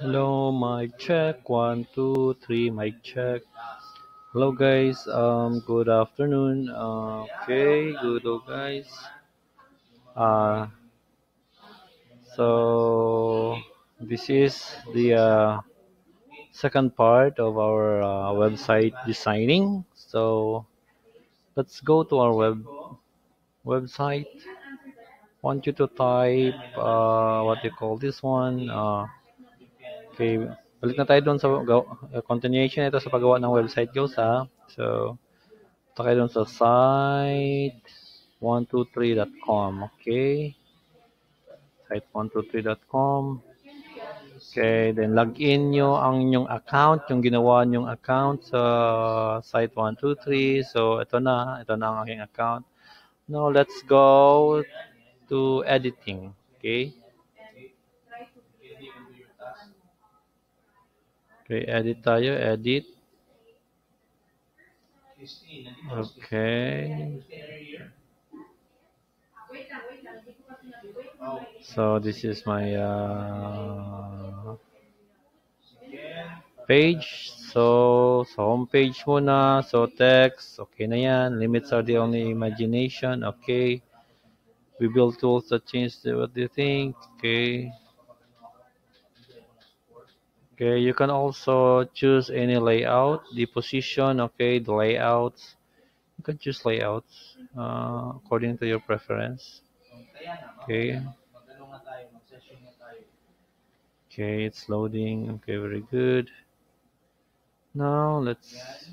Hello, mic check. One, two, three, mic check. Hello, guys. Um, good afternoon. Uh, okay, good, oh, guys. Uh, so this is the uh, second part of our uh, website designing. So let's go to our web website. Want you to type uh, what you call this one. Uh, okay, balik na tayo doon sa uh, continuation ito sa paggawa ng website guys ha. So, ito doon sa site 123.com. Okay. Site 123.com. Okay, then log in nyo ang inyong account, yung ginawa nyong account sa site 123. So, ito na. Ito na ang aking account. Now, let's go to editing. Okay. Okay, edit tayo. Edit. Okay. So this is my uh, page. So sa home page muna. So text. Okay na yan. Limits are the only imagination. Okay. We build tools that change the, what you think? Okay. Okay, you can also choose any layout, the position, okay, the layouts. You can choose layouts uh, according to your preference. Okay. Okay, it's loading. Okay, very good. Now let's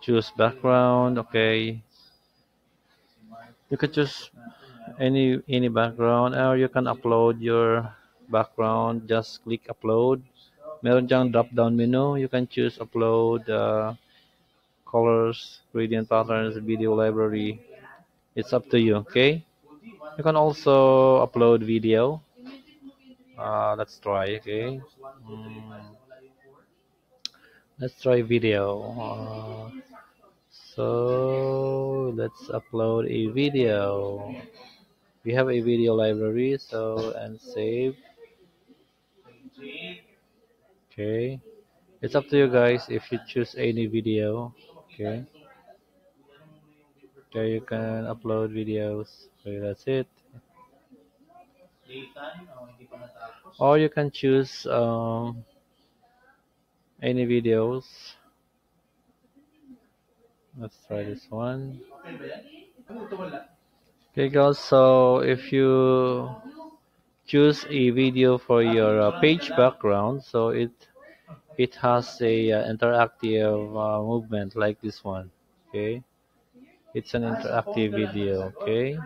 choose background. Okay. You can choose any any background? Or you can upload your background. Just click upload. Meron diyang drop down menu. You can choose upload uh, colors gradient patterns video library. It's up to you okay? You can also upload video. Uh, let's try okay? Mm. let's try video. Uh, so let's upload a video we have a video library so and save. Okay. It's up to you guys if you choose any video. Okay. There you can upload videos. Okay that's it. Or you can choose um, any videos. Let's try this one okay guys so if you choose a video for your uh, page background so it it has a uh, interactive uh, movement like this one okay? It's an interactive video okay?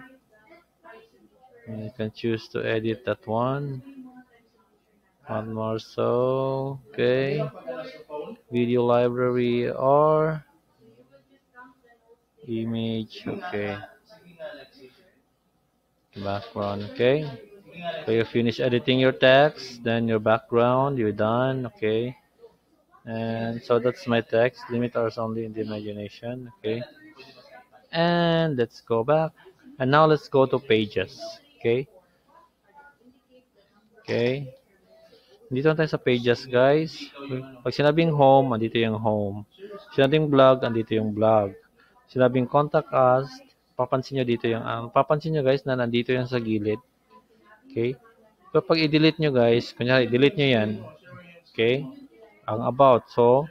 And you can choose to edit that one. One more so okay? Video library or image okay background okay? So you finish editing your text then your background you're done okay? And so that's my text. Limit ours only in the imagination okay? And let's go back. And now let's go to pages okay? Okay? Dito tayo sa pages guys. Pag sinabing home andito yung home. Sinabing blog andito yung blog sinabing contact us papansin nyo dito yung ang papansin nyo guys na nandito yung sa gilid Okay? So, pag i-delete nyo guys, kunyari, delete nyo yan. Okay? Ang about. So,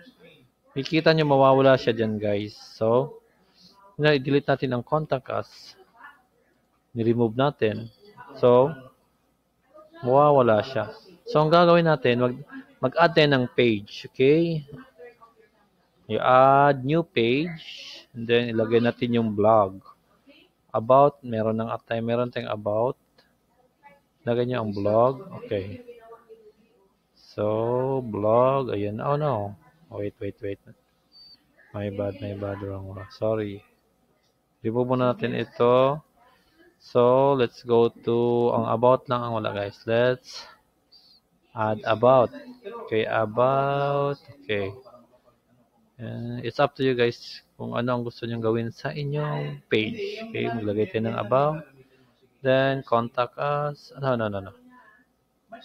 makikita nyo mawawala siya dyan guys. So, kunyari, i-delete natin ang contact us. Ni-remove natin. So, mawawala siya. So, ang gagawin natin, mag, mag-add tayo ng page. Okay? You add new page. And then, ilagay natin yung blog. About, meron ng at meron tayong about. Lagay niyo ang blog. Okay. So, blog. Ayan. Oh, no. Wait, wait, wait. My bad, my bad. Wrong. Sorry. Remove muna natin ito. So, let's go to ang about lang ang wala, guys. Let's add about. Okay, about. Okay. Uh, it's up to you, guys, kung ano ang gusto nyong gawin sa inyong page. Okay, maglagay tayo ng about. Then contact us. No, no, no, no.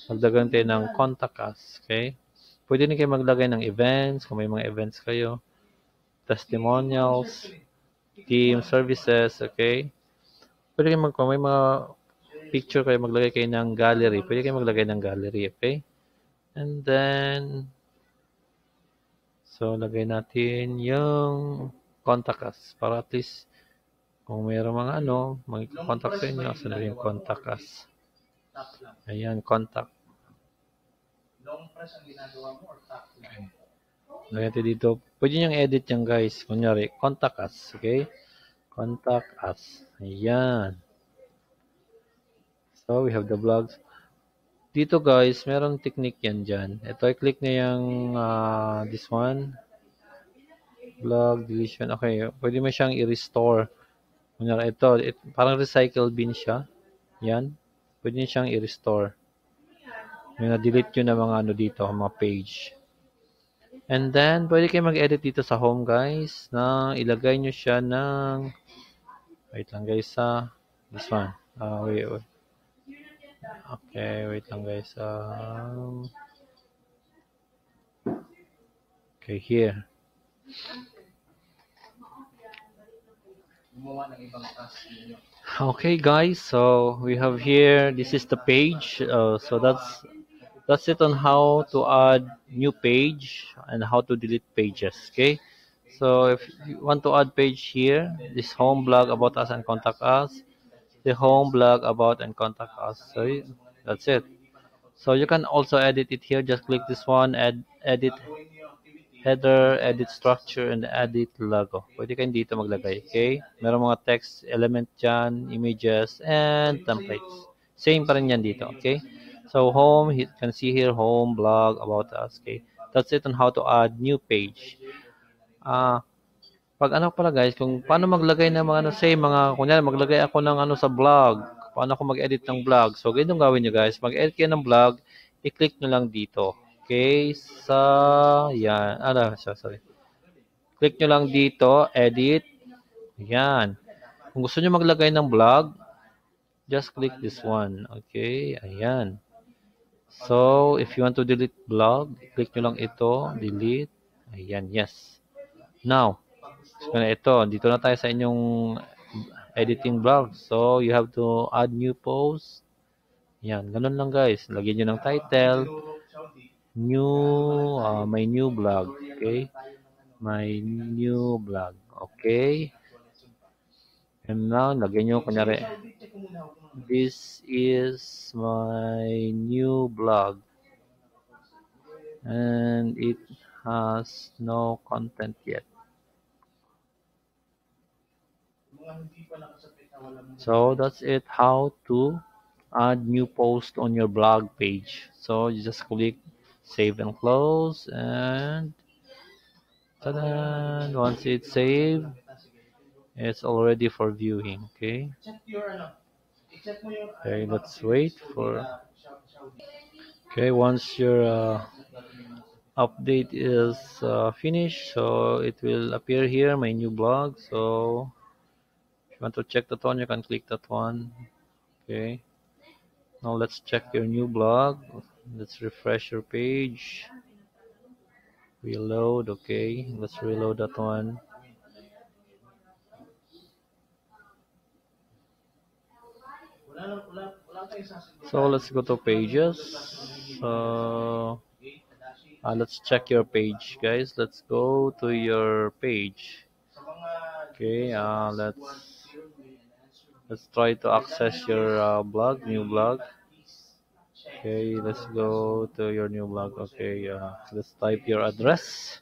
Magdagan tayo ng contact us. Okay? Pwede din kayo maglagay ng events, kung may mga events kayo. Testimonials, team services, okay? Pwede kayo mag, may mga picture kayo, maglagay kayo ng gallery. Pwede kayo maglagay ng gallery, okay? And then, so, lagay natin yung contact us para at least kung mayroong mga ano, mag-contact sa inyo, so yung contact us. Ayan, contact. Long press ang ginagawa mo or tap lang? Lagyan natin dito. Pwede nyo edit yan guys. Kunyari, contact us. Okay? Contact us. Ayan. So, we have the blogs. Dito guys, meron technique yan dyan. Ito, i-click nyo yung uh, this one. Blog, deletion. Okay, pwede mo siyang i-restore. Kunyari, ito, it, parang recycle bin siya. Yan. Pwede siyang i-restore. Yung na-delete nyo na mga ano dito, mga page. And then, pwede kayo mag-edit dito sa home, guys, na ilagay nyo siya ng, wait lang, guys, sa, this one. Uh, wait, wait. Okay, wait lang, guys. Um, okay, here. Gumawa ng ibang task ninyo. Okay, guys, so we have here, this is the page. Uh, so that's That's it on how to add new page and how to delete pages. Okay. So if you want to add page here, this home blog about us and contact us, the home blog about and contact us. So that's it. So you can also edit it here. Just click this one, add, edit header, edit structure, and edit logo. Pwede kayo dito maglagay. Okay? Meron mga text element dyan, images, and templates. Same pa rin yan dito. Okay? So home, you can see here home, blog, about us. Okay, that's it on how to add new page. Uh, pag ano pala guys, kung paano maglagay ng mga ano say mga kunyari maglagay ako ng ano sa blog, paano ako mag-edit ng blog. So ganito gawin niyo guys, mag-edit kayo ng blog, i-click niyo lang dito. Okay, sa yan, ano, sorry. Click niyo lang dito, edit. Yan. Kung gusto niyo maglagay ng blog, just click this one. Okay, ayan. So, if you want to delete blog, click nyo lang ito, delete. Ayan, yes. Now, so ito, dito na tayo sa inyong editing blog. So, you have to add new post. Yan, ganun lang guys. Lagyan nyo ng title. New, uh, my new blog. Okay? My new blog. Okay? And now, lagyan nyo, kunyari, this is my new blog and it has no content yet so that's it how to add new post on your blog page so you just click save and close and ta-da! once it's saved it's already for viewing okay Okay, let's wait for. Okay, once your uh, update is uh, finished, so it will appear here, my new blog. So you want to check that one, you can click that one. Okay. Now let's check your new blog. Let's refresh your page. Reload. Okay, let's reload that one. So let's go to pages. So uh, let's check your page, guys. Let's go to your page. Okay. Uh, let's let's try to access your uh, blog, new blog. Okay. Let's go to your new blog. Okay. Uh, let's type your address.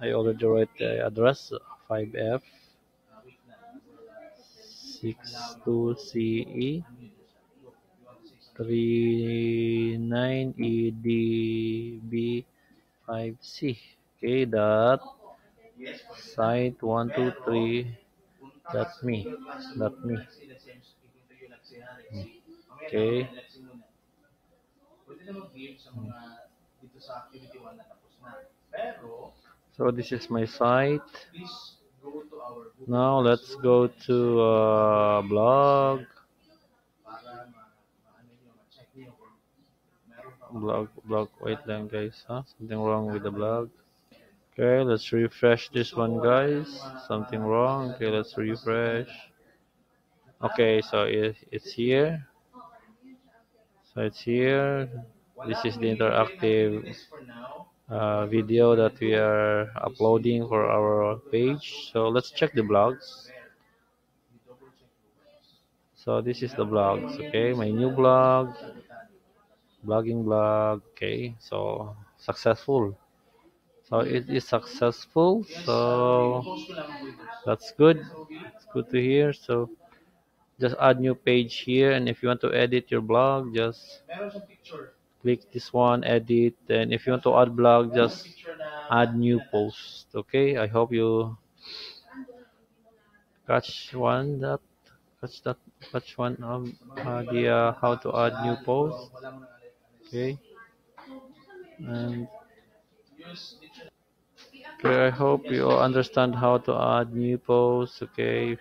I already wrote the address 5F 62CE 39EDB5C. Okay, dot site 123 dot me dot me. Okay. So this is my site. Now let's go to uh, blog. blog blog wait lang guys huh something wrong with the blog okay let's refresh this one guys. Something wrong. Okay let's refresh. Okay so it, it's here. So it's here. This is the interactive uh, video that we are uploading for our page. So let's check the blogs. So this is the blogs okay? My new blog. Blogging blog okay? So successful so it is successful so that's good. It's good to hear. So just add new page here and if you want to edit your blog just click this one edit. And if you want to add blog just add new post okay? I hope you catch one that catch that catch one the uh, how to add new post okay? And okay i hope you all understand how to add new posts okay?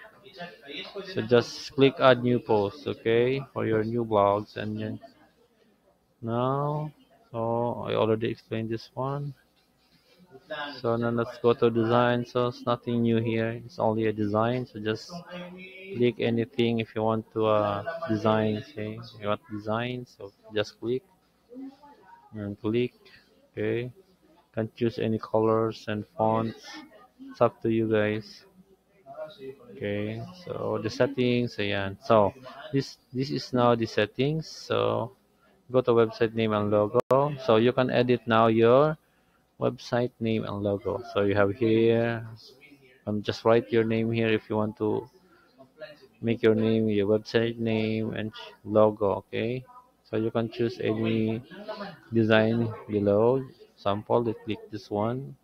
So just click add new post okay for your new blogs and then now so i already explained this one. So now let's go to design. So it's nothing new here. It's only a design. So just click anything if you want to uh, design say you want design so just click and click okay can choose any colors and fonts. It's up to you guys. Okay so the settings ayan. So this this is now the settings. So go to website name and logo. So you can edit now your website name and logo. So you have here um, just write your name here if you want to make your name your website name and logo okay? So you can choose any design below sample let's click this one.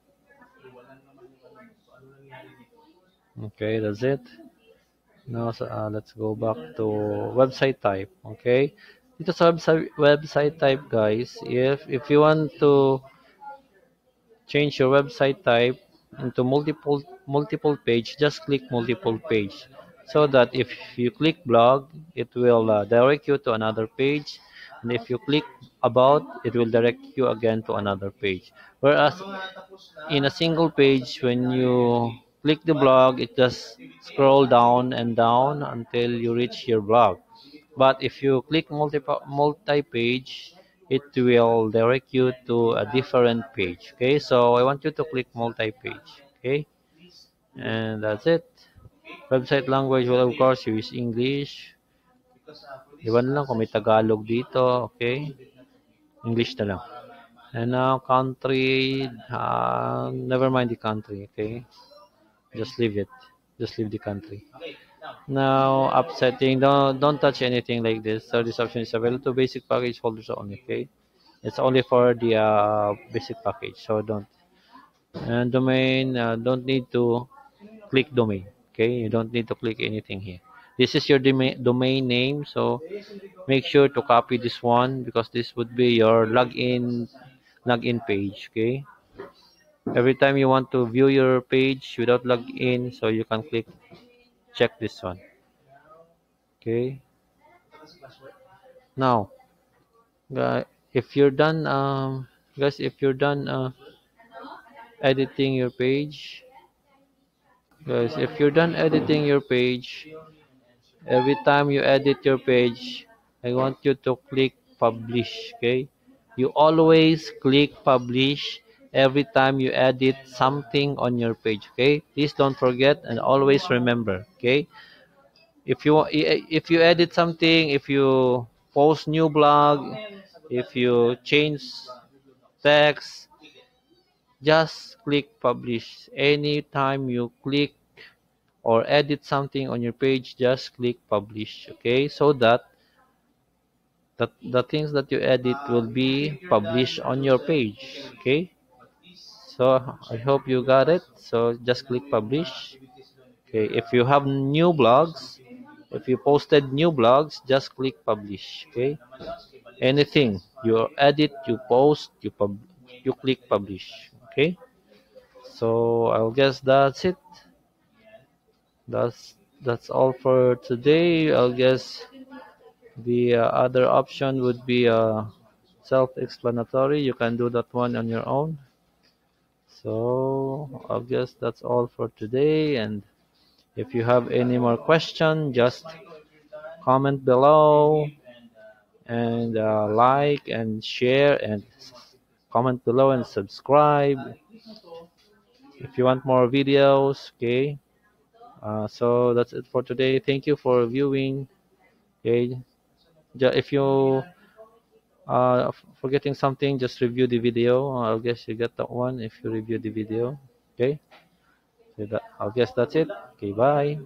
Okay that's it. Now uh, let's go back to website type okay? Dito website, website type guys if if you want to change your website type into multiple multiple page just click multiple page. So that if you click blog it will uh, direct you to another page. And if you click about it will direct you again to another page. Whereas in a single page when you click the blog it just scroll down and down until you reach your blog. But if you click multi multi page it will direct you to a different page okay? So i want you to click multi page okay? And that's it. Website language will of course use english. Iwan lang kung may tagalog dito okay english na lang. And now country uh, never mind the country okay? Just leave it. Just leave the country. Now upsetting. Don't don't touch anything like this. So this option is available. To basic package holders only okay? It's only for the uh, basic package. So don't. And domain uh, don't need to click domain okay? You don't need to click anything here this is your domain name so make sure to copy this one because this would be your login login page okay? Every time you want to view your page without login so you can click check this one okay? Now uh, if you're done um guys if you're done uh, editing your page guys if you're done editing your page every time you edit your page i want you to click publish okay? You always click publish every time you edit something on your page okay? Please don't forget and always remember okay? If you if you edit something if you post new blog if you change text just click publish. Anytime you click or edit something on your page just click publish okay? So that the, the things that you edit will be published on your page okay? So i hope you got it. So just click publish okay? If you have new blogs if you posted new blogs just click publish okay? Anything you edit you post you pub you click publish okay? So i'll guess that's it that's that's all for today i'll guess the uh, other option would be uh self-explanatory. You can do that one on your own. So I guess that's all for today. And if you have any more question, just comment below and uh, like and share and comment below and subscribe if you want more videos okay uh, so that's it for today. Thank you for viewing. Okay. If you uh, forgetting something just review the video. I guess you get that one if you review the video. Okay. So that, i guess that's it. Okay bye